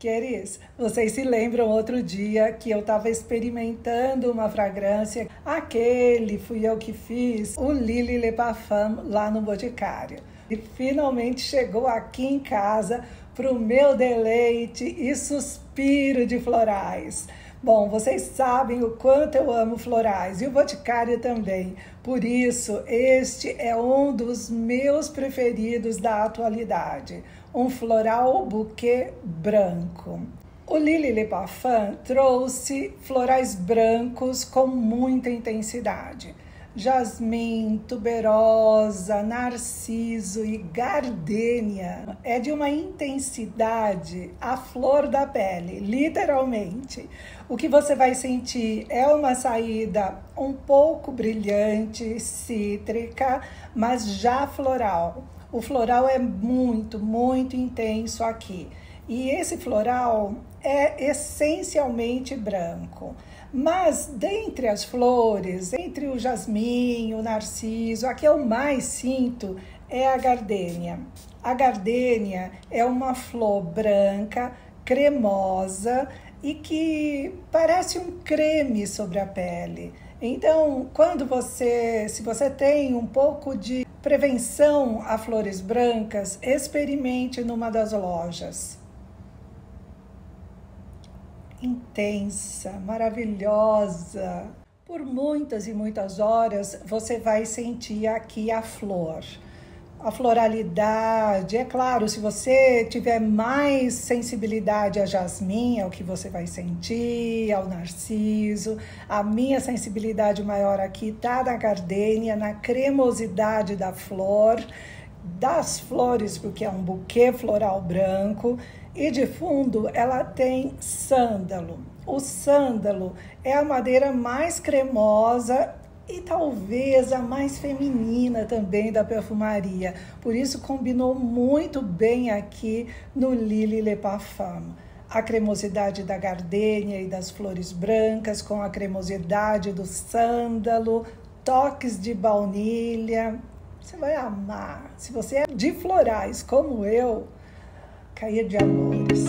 Queres, vocês se lembram outro dia que eu estava experimentando uma fragrância? Aquele fui eu que fiz, o Lily Le Parfum lá no Boticário. E finalmente chegou aqui em casa para o meu deleite e suspiro de florais. Bom, vocês sabem o quanto eu amo florais e o Boticário também. Por isso, este é um dos meus preferidos da atualidade, um floral buquê branco. O Lily Le Parfum trouxe florais brancos com muita intensidade jasmim, tuberosa, narciso e gardênia. É de uma intensidade a flor da pele, literalmente. O que você vai sentir é uma saída um pouco brilhante, cítrica, mas já floral. O floral é muito, muito intenso aqui. E esse floral é essencialmente branco. Mas dentre as flores, entre o jasmim, o narciso, a que eu mais sinto é a gardênia. A gardênia é uma flor branca, cremosa e que parece um creme sobre a pele. Então, quando você, se você tem um pouco de prevenção a flores brancas, experimente numa das lojas intensa, maravilhosa. Por muitas e muitas horas você vai sentir aqui a flor. A floralidade, é claro, se você tiver mais sensibilidade a jasmim, é o que você vai sentir, ao narciso. A minha sensibilidade maior aqui está na gardênia, na cremosidade da flor, das flores, porque é um buquê floral branco e de fundo ela tem sândalo. O sândalo é a madeira mais cremosa e talvez a mais feminina também da perfumaria. Por isso combinou muito bem aqui no Lily Le Parfum. A cremosidade da gardênia e das flores brancas com a cremosidade do sândalo, toques de baunilha. Você vai amar. Se você é de florais como eu, caía de amores.